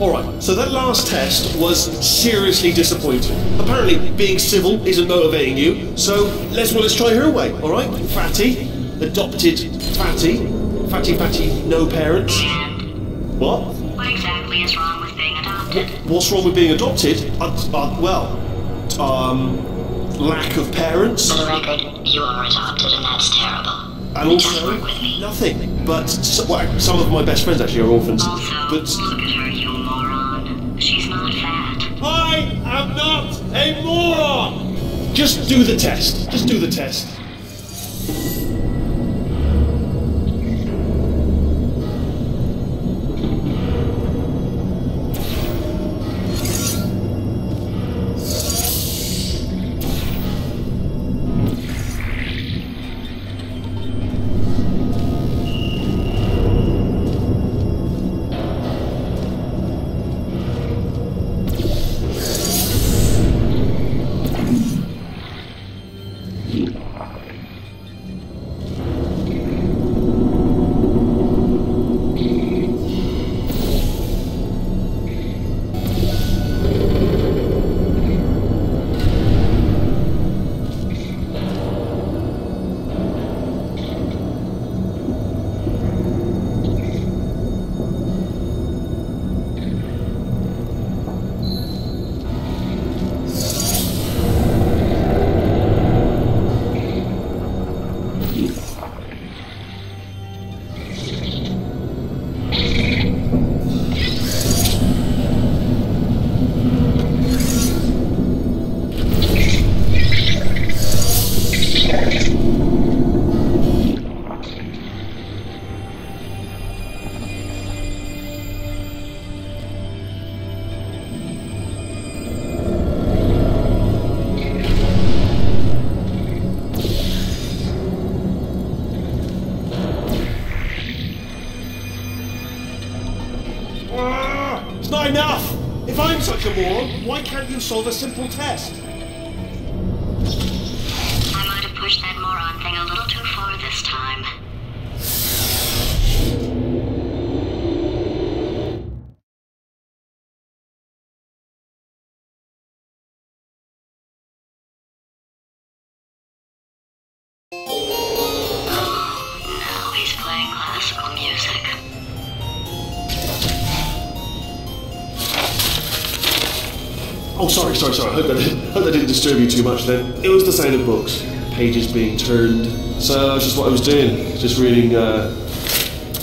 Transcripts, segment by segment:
Alright, so that last test was seriously disappointing. Apparently, being civil isn't motivating you, so let's well let's try her way, alright? Fatty, adopted Fatty, Fatty Fatty, no parents. And What? what exactly is wrong with being adopted? What's wrong with being adopted? Uh, uh, well, um, lack of parents, For the record, you are adopted, and that's terrible. and also with me. nothing. But well, some of my best friends actually are orphans. Also, But Just do the test. Just do the test. Enough. If I'm such a moron, why can't you solve a simple test? I might have pushed that moron thing a little too far this time. Oh, sorry, sorry, sorry. I hope that, hope that didn't disturb you too much then. It was the sound of books, pages being turned. So that's just what I was doing, just reading uh,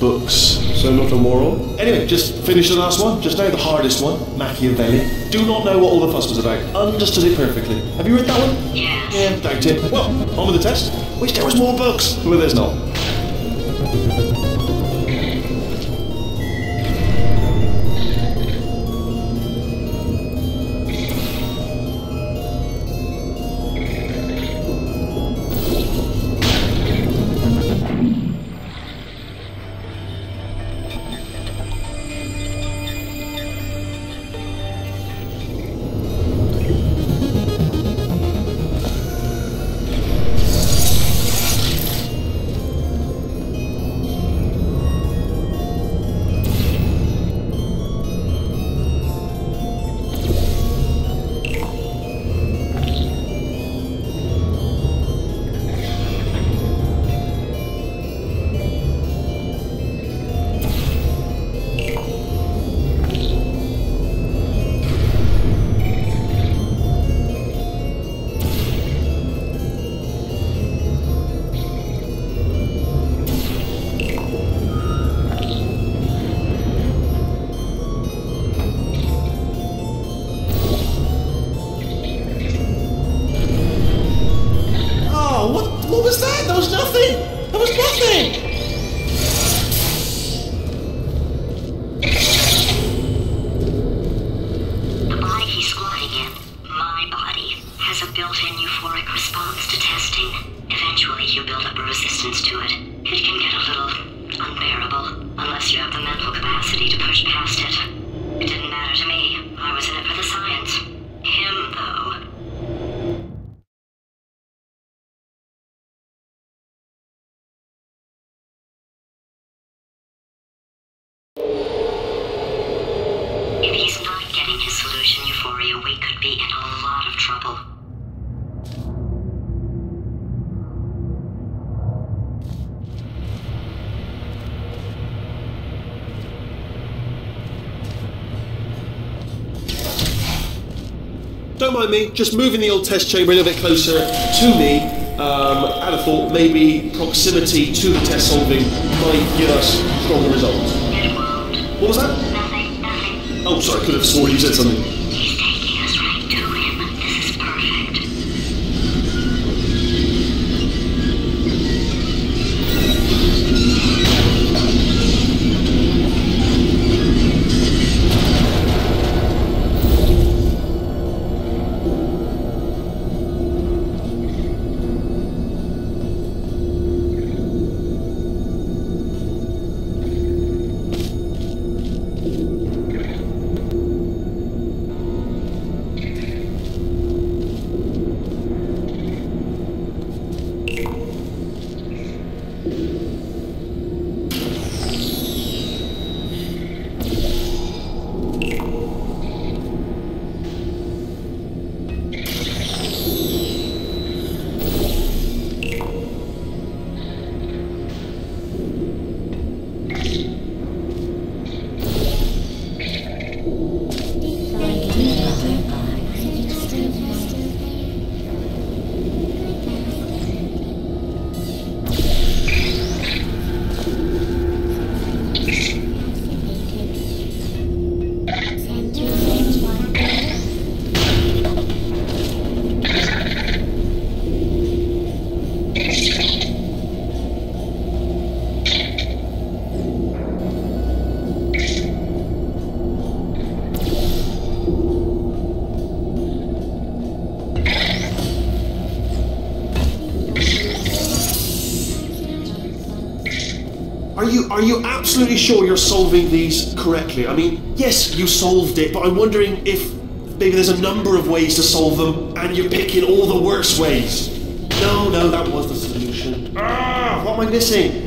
books. So not a moron. Anyway, just finish the last one. Just now the hardest one, Machiavelli. Do not know what all the fuss was about. Understood it perfectly. Have you read that one? Yes. Yeah, doubt it. Well, on with the test. Wish there was more books. Well, there's not. Don't mind me, just moving the old test chamber a little bit closer to me. Um, I'd thought maybe proximity to the test solving might give us stronger results. What was that? Nothing, nothing. Oh, sorry, I could have sworn you said something. Are you are you absolutely sure you're solving these correctly? I mean, yes, you solved it, but I'm wondering if maybe there's a number of ways to solve them, and you're picking all the worst ways. No, no, that was the solution. Ah, what am I missing?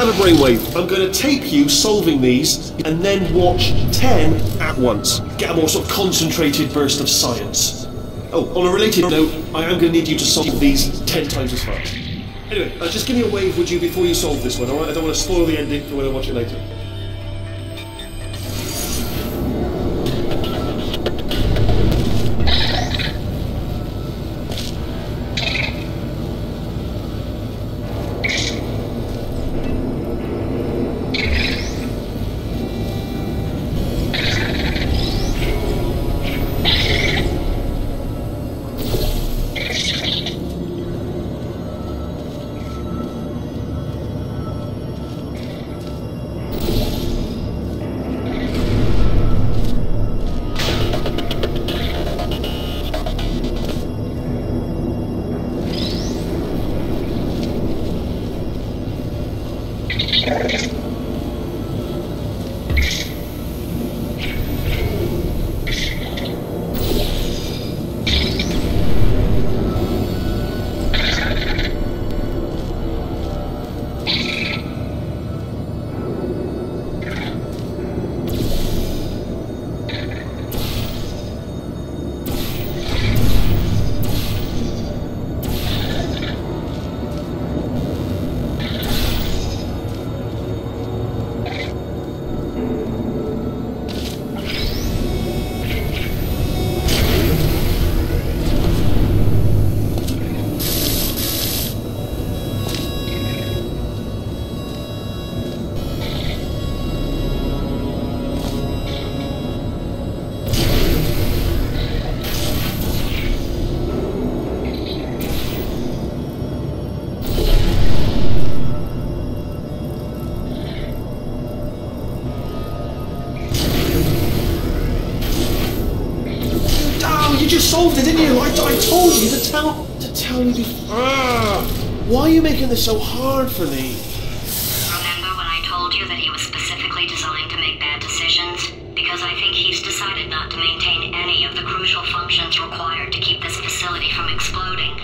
Have a brainwave. I'm going to tape you solving these, and then watch ten at once. Get a more sort of concentrated burst of science. Oh, on a related note, I am going to need you to solve these ten times as fast. Anyway, uh, just give me a wave, would you, before you solve this one, alright? I don't want to spoil the ending for when I watch it later. You? I, I told you to tell to tell you. before. Ah, why are you making this so hard for me? Remember when I told you that he was specifically designed to make bad decisions? Because I think he's decided not to maintain any of the crucial functions required to keep this facility from exploding.